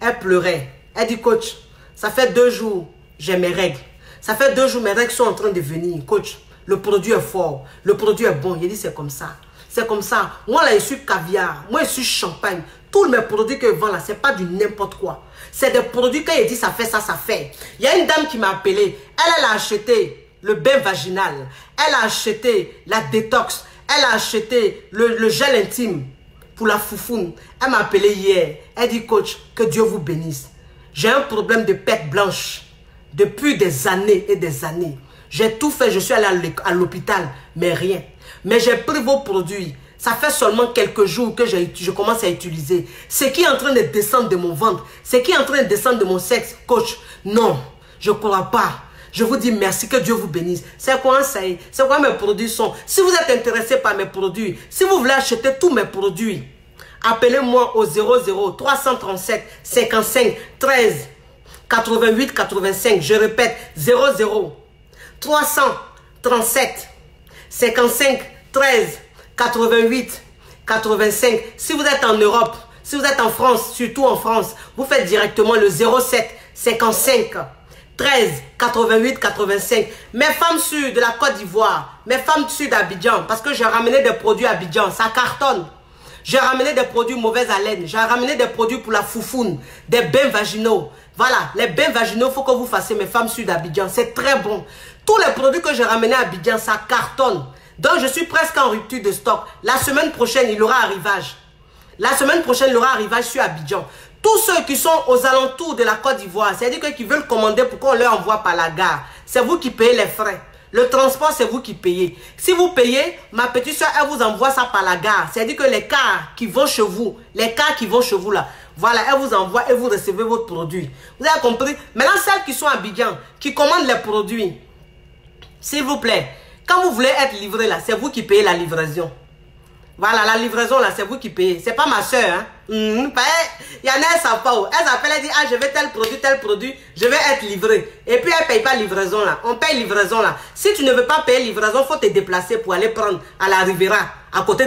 Elle pleurait. Elle dit, coach, ça fait deux jours, j'ai mes règles. Ça fait deux jours, mes règles sont en train de venir. Coach, le produit est fort, le produit est bon. Il dit, c'est comme ça. C'est comme ça. Moi, là, je suis caviar. Moi, je suis champagne. Tous mes produits que je vends là, c'est pas du n'importe quoi. C'est des produits, quand il dit ça fait ça, ça fait. Il y a une dame qui m'a appelé. Elle, elle a acheté le bain vaginal. Elle a acheté la détox. Elle a acheté le, gel intime pour la foufoune. Elle m'a appelé hier. Elle dit, coach, que Dieu vous bénisse. J'ai un problème de pète blanche depuis des années et des années. J'ai tout fait, je suis allé à l'hôpital, mais rien. Mais j'ai pris vos produits. Ça fait seulement quelques jours que je commence à utiliser. Ce qui est en train de descendre de mon ventre, ce qui est en train de descendre de mon sexe, coach, non, je ne crois pas. Je vous dis merci, que Dieu vous bénisse. C'est quoi ça C'est quoi mes produits sont? Si vous êtes intéressé par mes produits, si vous voulez acheter tous mes produits, Appelez-moi au 00 337 55 13 88 85. Je répète, 00 337 55 13 88 85. Si vous êtes en Europe, si vous êtes en France, surtout en France, vous faites directement le 07 55 13 88 85. Mes femmes sûres de la Côte d'Ivoire, mes femmes sûres d'Abidjan, parce que j'ai ramené des produits à Abidjan, ça cartonne. J'ai ramené des produits mauvaise haleine. J'ai ramené des produits pour la foufoune, des bains vaginaux. Voilà, les bains vaginaux, il faut que vous fassiez mes femmes sûres d'Abidjan. C'est très bon. Tous les produits que j'ai ramenés à Abidjan, ça cartonne. Donc, je suis presque en rupture de stock. La semaine prochaine, il aura arrivage. La semaine prochaine, il aura arrivage sur Abidjan. Tous ceux qui sont aux alentours de la Côte d'Ivoire, c'est-à-dire qui veulent commander pour qu'on leur envoie par la gare, c'est vous qui payez les frais. Le transport, c'est vous qui payez. Si vous payez, ma petite soeur, elle vous envoie ça par la gare. C'est-à-dire que les cars qui vont chez vous, les cars qui vont chez vous là, voilà, elle vous envoie et vous recevez votre produit. Vous avez compris? Maintenant, celles qui sont à Abidjan, qui commandent les produits, s'il vous plaît, quand vous voulez être livré là, c'est vous qui payez la livraison. Voilà, la livraison là, c'est vous qui payez. C'est pas ma soeur, hein. Hmm, il y en a, elles savent pas. Elle s'appelle, elle dit, ah, je veux tel produit, tel produit, je vais être livré. Et puis, elle paye pas livraison là. On paye livraison là. Si tu ne veux pas payer livraison, faut te déplacer pour aller prendre à la Rivera, à côté de